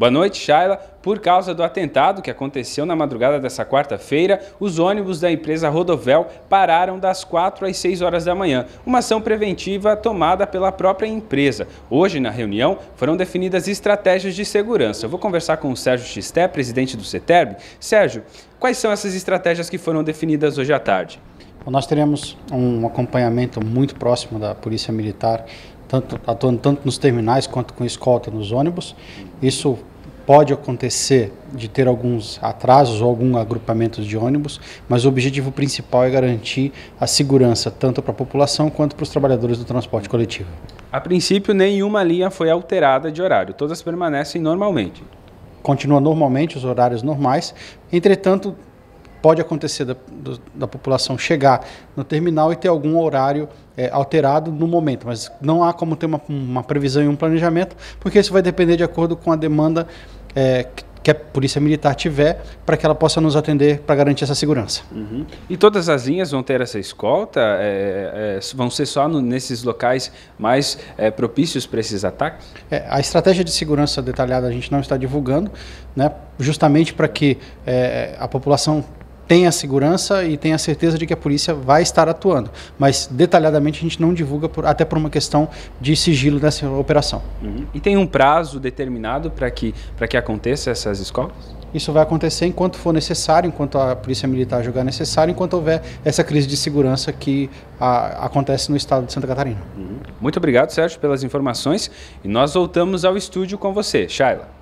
Boa noite, Shaila. Por causa do atentado que aconteceu na madrugada dessa quarta-feira, os ônibus da empresa Rodovel pararam das 4 às 6 horas da manhã. Uma ação preventiva tomada pela própria empresa. Hoje, na reunião, foram definidas estratégias de segurança. Eu vou conversar com o Sérgio Xisté, presidente do CETERB. Sérgio, quais são essas estratégias que foram definidas hoje à tarde? Nós teremos um acompanhamento muito próximo da Polícia Militar, tanto, atuando tanto nos terminais quanto com escolta nos ônibus. Isso pode acontecer de ter alguns atrasos ou algum agrupamento de ônibus, mas o objetivo principal é garantir a segurança tanto para a população quanto para os trabalhadores do transporte coletivo. A princípio, nenhuma linha foi alterada de horário, todas permanecem normalmente. Continua normalmente os horários normais, entretanto, pode acontecer da, do, da, população chegar no terminal e ter algum horário é, alterado no momento, mas não há como ter uma, uma, previsão e um planejamento, porque isso vai depender de acordo com a demanda é, que a Polícia Militar tiver para que ela possa nos atender para garantir essa segurança. Uhum. E todas as linhas vão ter essa escolta? É, é, vão ser só no, nesses locais mais é, propícios para esses ataques? É, a estratégia de segurança detalhada a gente não está divulgando, né, justamente para que é, a população tenha segurança e tenha certeza de que a polícia vai estar atuando. Mas detalhadamente a gente não divulga, por, até por uma questão de sigilo dessa operação. Uhum. E tem um prazo determinado para que, que aconteça essas escolas? Isso vai acontecer enquanto for necessário, enquanto a Polícia Militar julgar necessário, enquanto houver essa crise de segurança que a, acontece no estado de Santa Catarina. Uhum. Muito obrigado, Sérgio, pelas informações. E nós voltamos ao estúdio com você, Shaila.